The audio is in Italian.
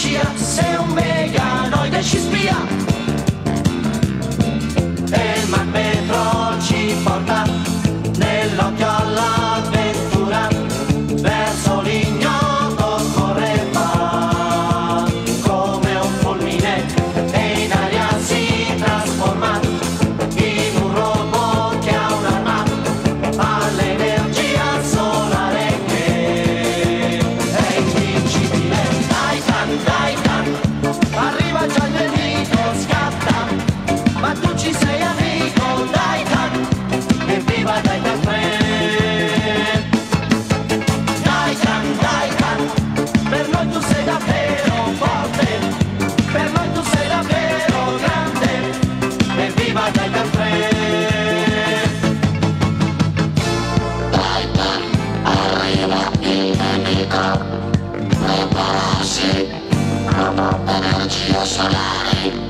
scia, sei un meganoide ci spia. E il magneto ci porta I'm gonna hurt you so bad.